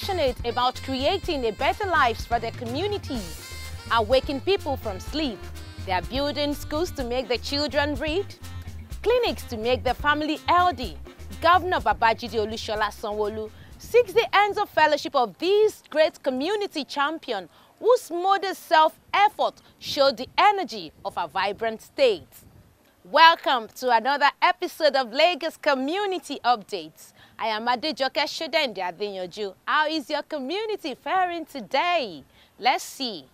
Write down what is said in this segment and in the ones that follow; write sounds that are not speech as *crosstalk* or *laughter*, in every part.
Passionate about creating a better lives for their communities are waking people from sleep. They are building schools to make their children read, clinics to make their family healthy. Governor Babajide Olushola Sanwo-Olu seeks the ends of fellowship of these great community champion whose modest self-effort showed the energy of a vibrant state. Welcome to another episode of Lagos Community Updates. I am Adejoke Shedende Adeyanju. How is your community faring today? Let's see.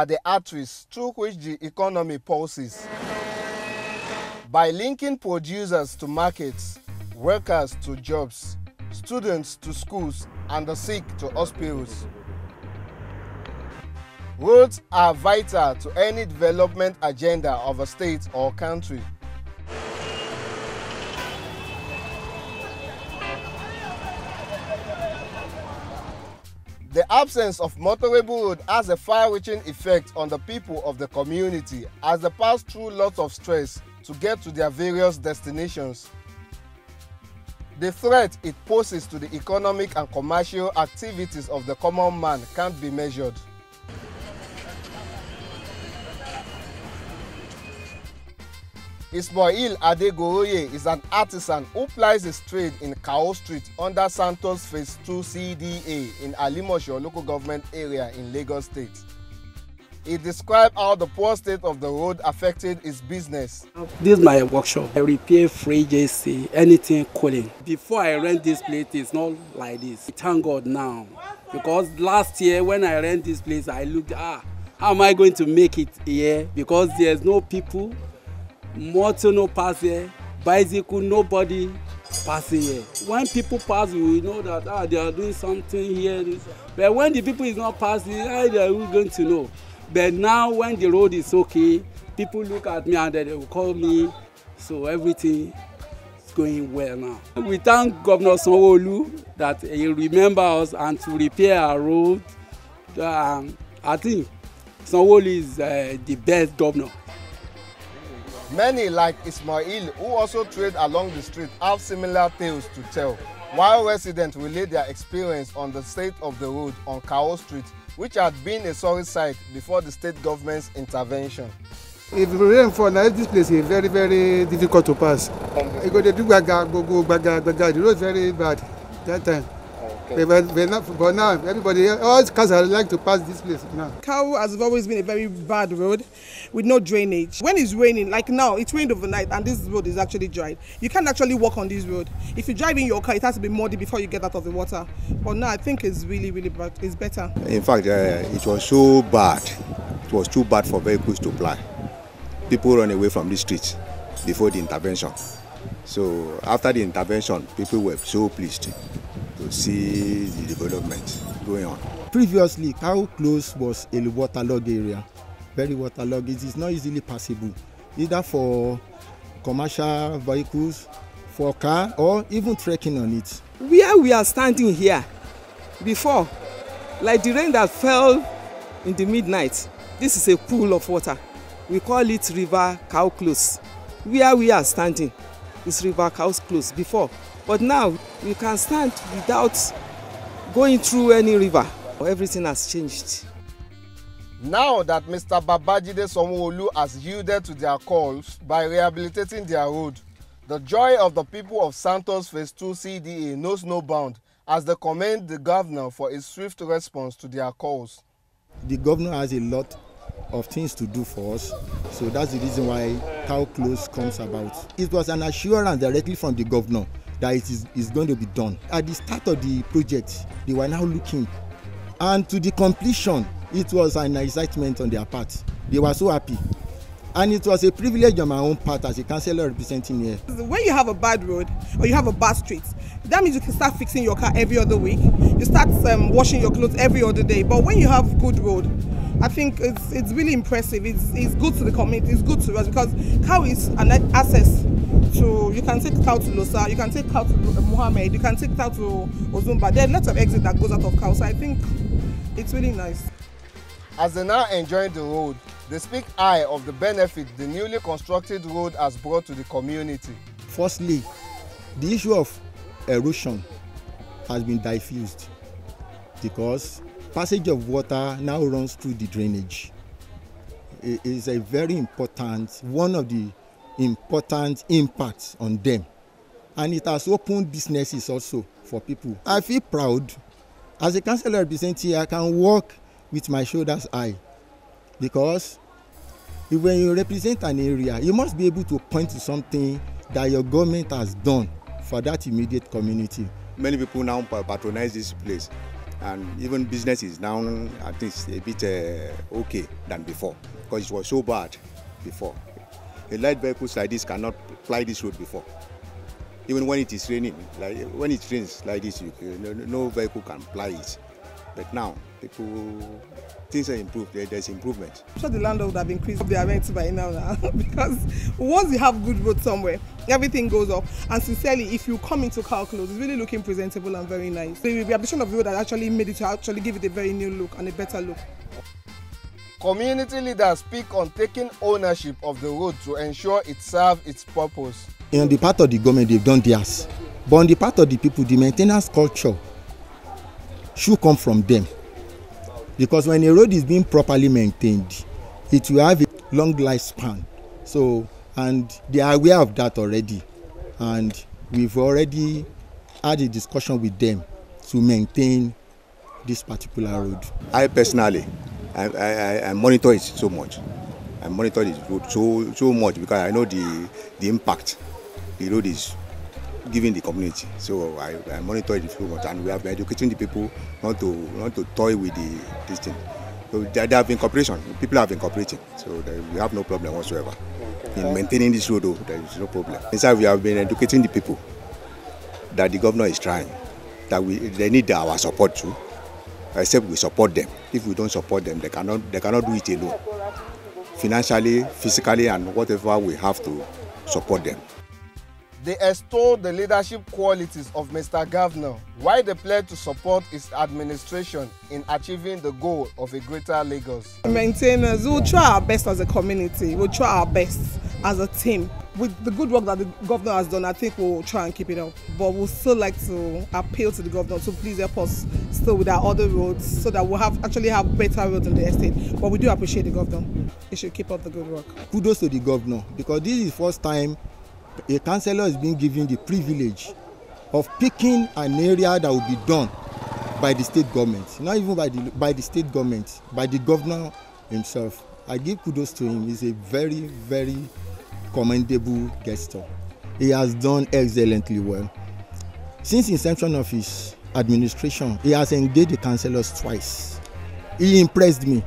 Are the arteries through which the economy pulses. By linking producers to markets, workers to jobs, students to schools, and the sick to hospitals. Roads are vital to any development agenda of a state or country. The absence of motorable road has a far-reaching effect on the people of the community as they pass through lots of stress to get to their various destinations. The threat it poses to the economic and commercial activities of the common man can't be measured. Ismail Adegoroye is an artisan who plies his trade in Kao Street under Santos Phase 2 CDA in Alimosho local government area in Lagos State. He described how the poor state of the road affected his business. This is my workshop. I repair fridges, anything cooling. Before I rent this place, it's not like this. Thank God now. Because last year when I rent this place, I looked, ah, how am I going to make it here? Because there's no people, motor no pass here, bicycle, nobody passing here. When people pass, we know that ah, they are doing something here. But when the people is not passing, how are we going to know? But now when the road is okay, people look at me and they will call me. So everything is going well now. We thank Governor Sanwo-Olu that he remember us and to repair our road. Um, I think Sanwo-Olu is uh, the best governor. Many like Ismail who also trade along the street have similar tales to tell, while residents relate their experience on the state of the road on Kao Street which had been a sorry sight before the state government's intervention. if rain fall na this place is very very difficult to pass. E go dey do gbaga gbogbo gbaga gbaga the road very bad that time okay. but, but, not, but now everybody all cars are like to pass this place now. cow has always been a very bad road with no drainage. When it's raining like now it rained overnight and this road is actually dried you can't actually walk on this road. If you drive in your car it has to be muddy before you get out of the water. But now i think it's really really bad it's better. in fact uh, it was so bad. It was too bad for vehicles to ply. People run away from the streets before the intervention. So after the intervention people were so pleased to see the development going on. previously cow close was a waterlogged area. Very waterlogged. It is not easily passable either for commercial vehicles for car or even trekking on it. where we are standing here before like the rain that fell in the midnight this is a pool of water. We call it river cow close. Where we are standing is river cow close. Before but now we can stand without going through any river everything has changed. Now that Mr. Babajide Sanwo-Olu has yielded to their calls by rehabilitating their road, the joy of the people of Santos Phase 2 CDA knows no bound as they commend the governor for his swift response to their calls. The governor has a lot of things to do for us, so that's the reason why Cow Close comes about. It was an assurance directly from the governor that it is, is going to be done. At the start of the project, they were now looking, and to the completion, it was an excitement on their part. They were so happy. and it was a privilege on my own part as a councillor representing here. When you have a bad road or you have a bad street, that means you can start fixing your car every other week. You start um, washing your clothes every other day. But when you have good road, I think it's it's really impressive. It's it's good to the community. It's good to us because cow is an access to you can take cow to Losa, you can take cow to Muhammad, you can take cow to Ozumba. There are lots of exit that goes out of cow, so I think it's really nice. As they now enjoying the road, they speak high of the benefit the newly constructed road has brought to the community. Firstly, the issue of erosion has been diffused because passage of water now runs through the drainage. It is a very important, one of the important impacts on them. And it has opened businesses also for people. I feel proud. As a councillor representing, I can walk with my shoulders high because when you represent an area, you must be able to point to something that your government has done for that immediate community. Many people now patronize this place and even business is now at least a bit uh, okay than before because it was so bad before. A light vehicles like this cannot fly this road before. Even when it is raining, like when it rains like this, you, no, no vehicle can fly it. But now people things are improved. There, there's improvement. I'm sure the landlord would have increased their rent by now, now *laughs* because once you have good road somewhere, everything goes up. And sincerely, if you come into Car Close, it's really looking presentable and very nice. The rehabilitation of the road has actually made it to actually give it a very new look and a better look. Community leaders speak on taking ownership of the road to ensure it serves its purpose. On the part of the government, they've done theirs. But on the part of the people, the maintenance culture should come from them. Because when a road is being properly maintained, it will have a long lifespan. So, and they are aware of that already. And we've already had a discussion with them to maintain this particular road. I personally, I, I, I monitor it so much. I monitor road so so much because I know the the impact the road is giving the community. So I, I monitor it so much, and we have been educating the people not to not to toy with the this thing. So there, there have been cooperation. People have been cooperating, so there, we have no problem whatsoever in maintaining this road. Though, there is no problem. Inside, we have been educating the people that the governor is trying, that we they need our support too. Except we support them. If we don't support them, they cannot they cannot do it alone. Financially, physically, and whatever we have to support them. They extol the leadership qualities of Mr. Governor while they pledge to support his administration in achieving the goal of a greater Lagos. Maintainers, we'll try our best as a community, we'll try our best as a team. With the good work that the governor has done, I think we'll try and keep it up. But we'll still like to appeal to the governor to please help us still with our other roads so that we'll have actually have better roads in the estate. But we do appreciate the governor. He should keep up the good work. Kudos to the governor because this is the first time a councillor is being given the privilege of picking an area that will be done by the state government not even by the by the state government by the governor himself. I give kudos to him. He's a very very commendable gesture. He has done excellently well. Since inception of his administration he has engaged the councillors twice. He impressed me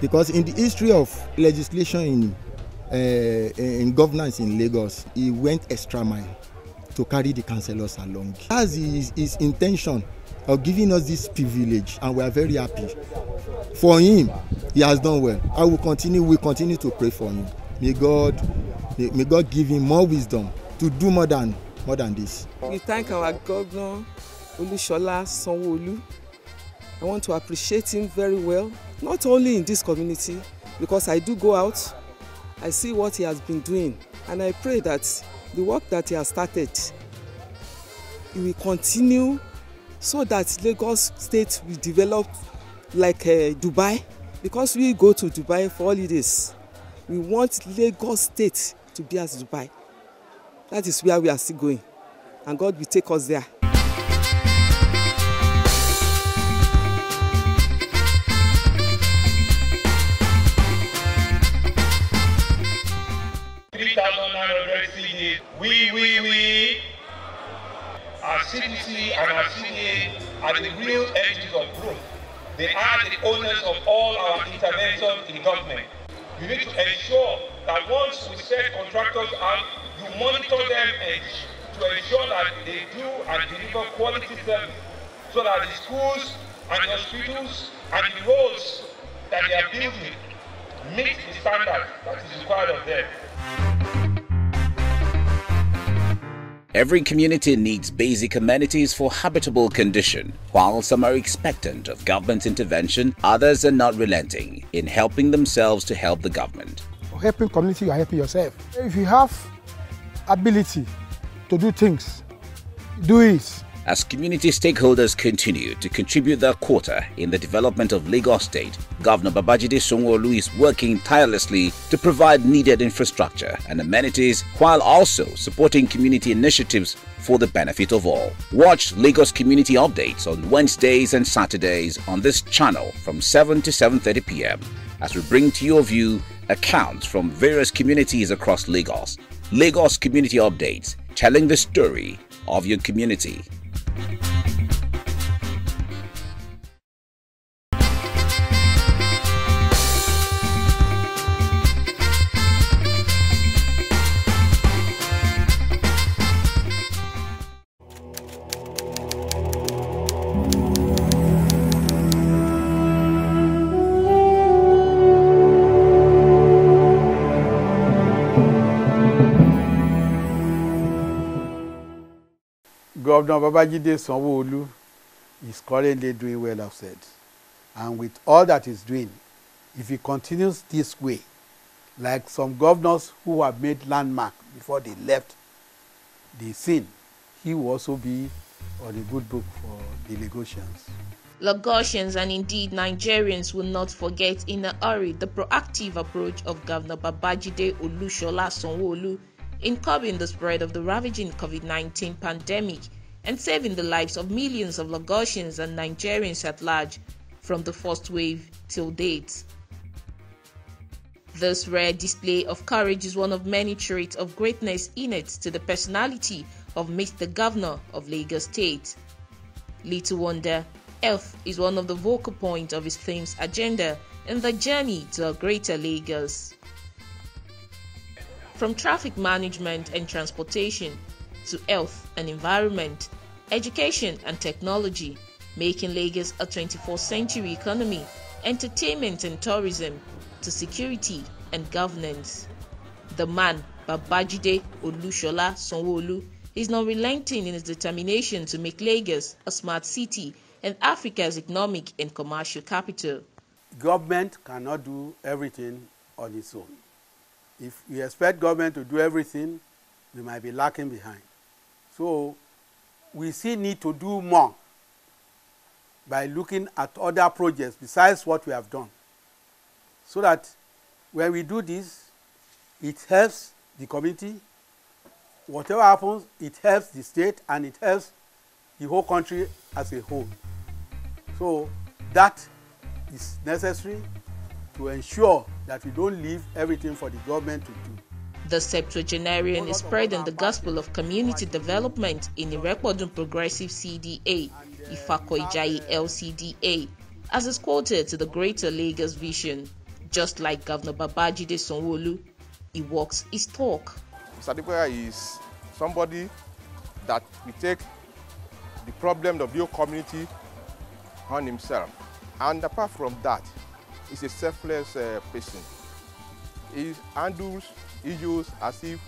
because in the history of legislation in uh, in governance in Lagos he went extra mile to carry the councillors along. That's his his intention of giving us this privilege and we are very happy for him. He has done well. I will continue we continue to pray for him. May god may, may god give him more wisdom to do more than more than this. we thank our governor olusola sanwoolu i want to appreciate him very well not only in this community because i do go out I see what he has been doing and I pray that the work that he has started he will continue so that Lagos state will develop like uh, Dubai. Because we go to Dubai for holidays. We want Lagos state to be as Dubai. That is where we are still going. And God will take us there. We, we, we, our CDC and our CDA are the real engines of growth. They are the owners of all our interventions in government. you need to ensure that once we set contractors out, you monitor them to ensure that they do and deliver quality service so that the schools and the hospitals and the roads that they are building meet the standard that is required of them. Every community needs basic amenities for habitable condition. While some are expectant of government intervention, others are not relenting in helping themselves to help the government. Helping community, you are helping yourself. If you have ability to do things, do it. As community stakeholders continue to contribute their quota in the development of Lagos State, Governor Babajide Sanwo-Olu is working tirelessly to provide needed infrastructure and amenities while also supporting community initiatives for the benefit of all. Watch Lagos Community Updates on Wednesdays and Saturdays on this channel from 7 to 7.30 p.m. as we bring to your view accounts from various communities across Lagos. Lagos Community Updates, telling the story of your community. Thank you. Governor Babajide Sanwo-Olu is currently doing well, said. And with all that he's doing, if he continues this way, like some governors who have made landmark before they left the scene, he will also be on a good book for the Lagosians. Lagosians and indeed Nigerians will not forget in a hurry the proactive approach of Governor Babajide Olushola Sanwo-Olu in curbing the spread of the ravaging COVID-19 pandemic and saving the lives of millions of Lagosians and Nigerians at large from the first wave till date. This rare display of courage is one of many traits of greatness innate to the personality of Mr. Governor of Lagos State. Little wonder, health is one of the vocal points of his THEMES agenda in the journey to a greater Lagos. From traffic management and transportation to health and environment, education and technology, making Lagos a 21st century economy, entertainment and tourism, to security and governance. The man, Babajide Olushola Sanwo-Olu, is not relenting in his determination to make Lagos a smart city and Africa's economic and commercial capital. Government cannot do everything on its own. If we expect government to do everything, we might be lacking behind. So we still need to do more by looking at other projects besides what we have done. So that when we do this, it helps the community. Whatever happens, it helps the state and it helps the whole country as a whole. So that is necessary to ensure that we don't leave everything for the government to do. The septuagenarian is spreading the gospel of community development in the Repodun Progressive CDA, Ifako-Ijaiye LCDA, as is quoted to the Greater Lagos Vision. Just like Governor Babajide Sanwo-Olu, he walks his talk. Mr. Is somebody that we take the problem of your community on himself. And apart from that, he's a selfless uh, person. He handles issues as if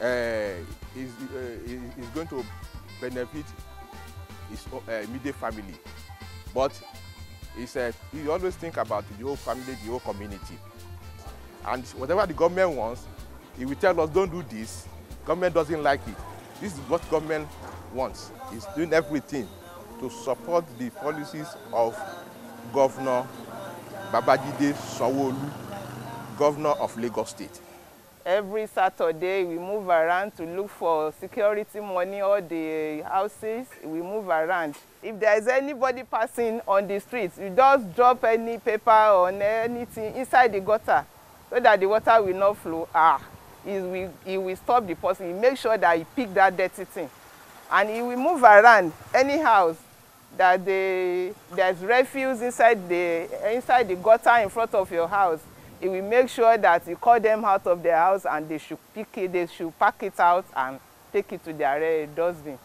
uh, he's, uh, he's going to benefit his uh, immediate family. But he said he always think about the whole family, the whole community. And whatever the government wants, he will tell us, don't do this. Government doesn't like it. This is what government wants. He's doing everything to support the policies of Governor Babajide Sanwo-Olu, Governor of Lagos State. Every Saturday, we move around to look for security money, all the houses, we move around. If there is anybody passing on the street, you just drop any paper or anything inside the gutter so that the water will not flow. Ah, he will, he will stop the person. He make sure that he pick that dirty thing. And he will move around any house that the, there's refuse inside the, inside the gutter in front of your house. He will make sure that he call them out of their house and they should pick it they should pack it out and take it to their uh, dustbin.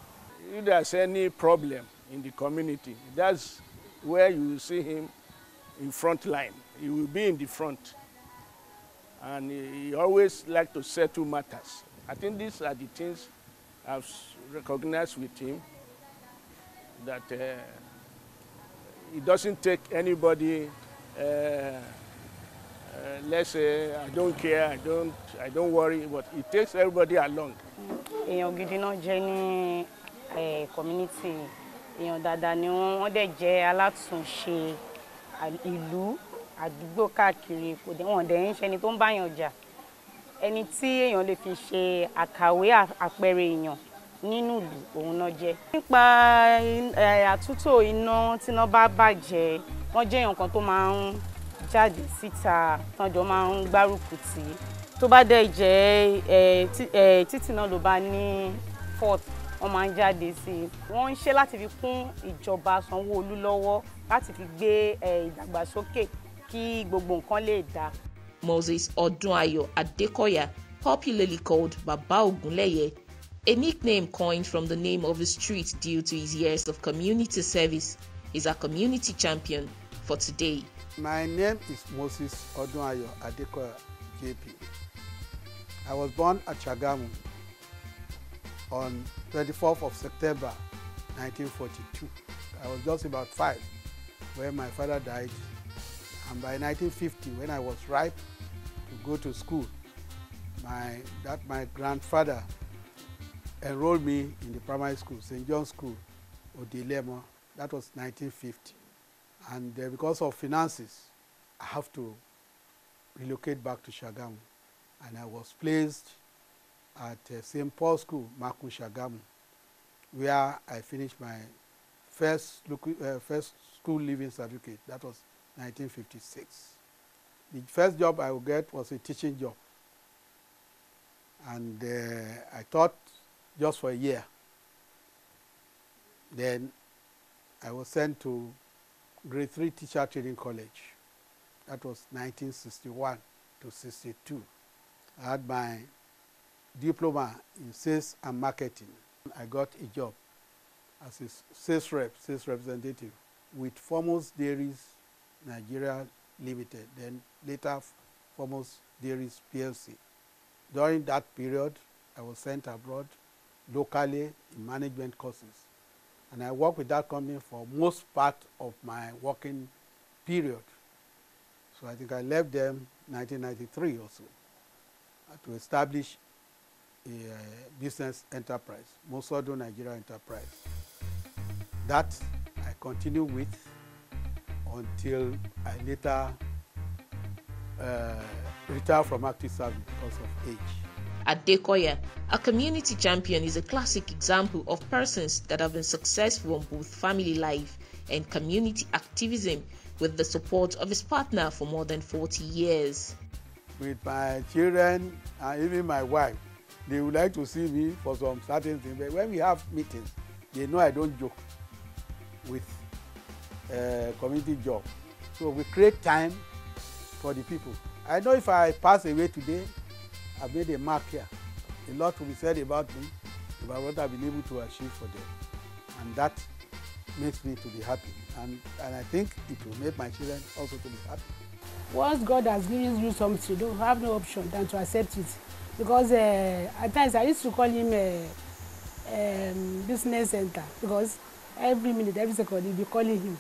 if there's any problem in the community that's where you see him in front line. He will be in the front. And he, always like to settle matters. I think these are the things i've recognized with him that uh, he doesn't take anybody uh, uh, let's say i don't care i don't i don't worry but he takes everybody along. Èèyàn gidi náà jẹ́ ní eh, community. Èèyàn dáadáa ni wọ́n wọ́n dẹ̀ jẹ́ alátúnṣe ìlú àdúgbò káàkiri. Kò dé wọ́n dẹ̀ ń ṣe ẹni tó ń báyàn jà. Ẹni tí èèyàn lè fi ṣe àkàwé àpẹẹrẹ èèyàn nínú ìlú òun náà jẹ́. nípa eh, àtúntò iná tíná bá bàjẹ́ wọ́n jẹ́ èèyàn kan tó máa ń jáde síta tọ́jọ́ máa ń gbárùkù tì tó bá dẹ̀ jẹ́ tí- títì náà ló bá ní fort wọ́n máa ń jáde sí i wọ́n ń ṣe láti fi kún ìjọba sanwó-olu lọ́wọ́ láti fi gbé ìdàgbàsókè kí gbogbo nǹkan lè dáa. Moses Odunayo Adekoya, popularly called Baba Ogunleye, a nickname coined from the name of his street due to his years of community service, is a community champion for today. My name is Moses Odunayo Adekoya JP. I was born at Chagamu on 24th of September 1942. I was just about five when my father died. And by 1950, when I was ripe to go to school, my, that my grandfather enrolled me in the primary school, St. John's School, Odelemo. That was 1950. And uh, because of finances, I have to relocate back to Shagamu. And I was placed at uh, St. Paul's School, Maku Shagamu, where I finished my first, uh, first school leaving certificate. That was 1956. The first job I would get was a teaching job. And uh, I taught just for a year. Then I was sent to grade 3 teacher training college. That was 1961 to 62. I had my diploma in sales and marketing. I got a job as a sales rep, sales representative with Foremost Dairies Nigeria Limited, then later Foremost Dairies PLC. During that period, I was sent abroad locally in management courses. And I worked with that company for most part of my working period. So I think I left them 1993 or so uh, to establish a uh, business enterprise, Mosodo Nigeria Enterprise. That I continued with until I later uh, retired from active service because of age. Adekoya, a community champion, is a classic example of persons that have been successful on both family life and community activism with the support of his partner for more than 40 years. with my children and even my wife they would like to see me for some certain things but when we have meetings they know i don't joke with uh, community job so we create time for the people i know if i pass away today i made a mark here. A lot will be said about me about what i've been able to achieve for them. And that makes me to be happy. And and i think it will make my children also to be happy. Once God has given you something, you don't have no option than to accept it. Because uh, at times I used to call him a, um, business center. Because every minute, every second, you'll be calling him.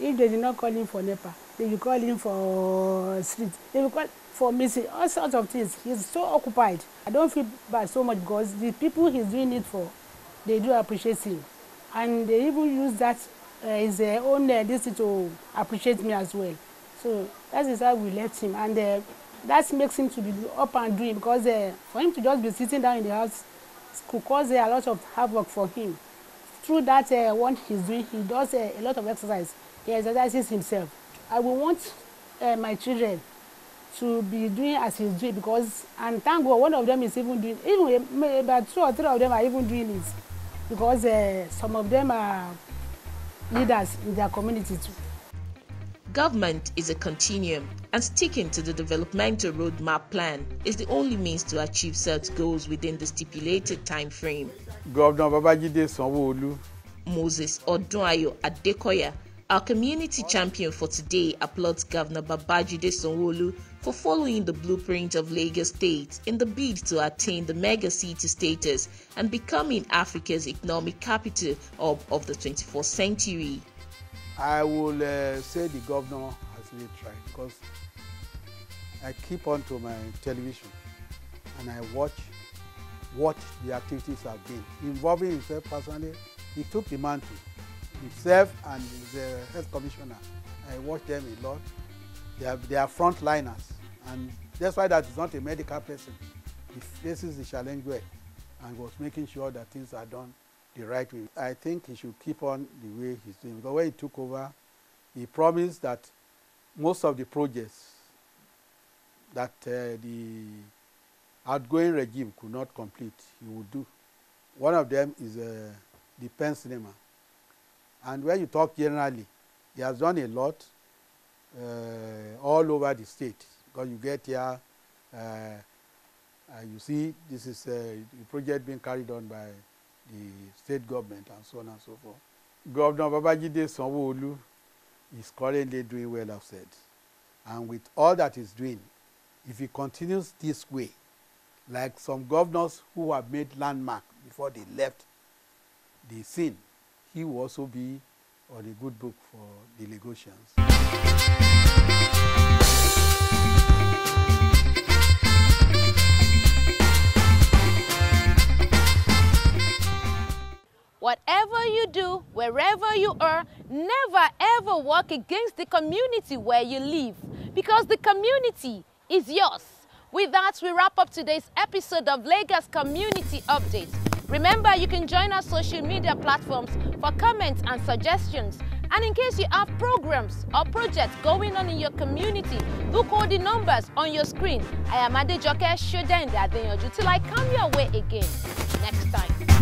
If they did not call him for NEPA, they will call him for street, they will call for missing, all sorts of things. He's so occupied. I don't feel bad so much because the people he's doing it for, they do appreciate him. And they even use that uh, his uh, own uh, this to appreciate me as well. So that is how we left him, and uh, that makes him to be up and doing because uh, for him to just be sitting down in the house could cause uh, a lot of hard work for him. Through that uh, one he's doing, he does uh, a lot of exercise. He exercises himself. I will want uh, my children to be doing as he's doing because and thank God one of them is even doing even about two or three of them are even doing it because uh, some of them are leaders in their community too. Government is a continuum, and sticking to the developmental roadmap plan is the only means to achieve such goals within the stipulated time frame. Governor Babajide Sanwo-Olu. Moses Odunayo Adekoya, our community champion for today, applauds Governor Babajide Sanwo-Olu for following the blueprint of Lagos State in the bid to attain the mega city status and becoming Africa's economic capital of, of the 21st century. I will uh, say the governor has really tried because I keep on to my television and I watch what the activities have been. Involving himself personally, he took the mantle. Himself and the health commissioner, I watch them a lot. They are, they are frontliners and that's why that is not a medical person. He faces the challenge well and was making sure that things are done the right way. I think he should keep on the way he's doing. Because when he took over, he promised that most of the projects that uh, the outgoing regime could not complete, he would do. One of them is uh, the Pen Cinema. And when you talk generally, he has done a lot uh, all over the state. Because you get here, uh, uh, you see this is a project being carried on by the state government and so on and so forth. Governor Babajide Sanwo-Olu is currently doing well, I've said. And with all that he's doing, if he continues this way, like some governors who have made landmark before they left the scene, he will also be on a good book for the Lagosians. Whatever you do, wherever you are, never ever work against the community where you live because the community is yours. With that, we wrap up today's episode of Lagos Community Update. Remember, you can join our social media platforms for comments and suggestions. And in case you have programs or projects going on in your community, look all the numbers on your screen. I am Adejoke Shodende Adeyanju till I come your way again next time.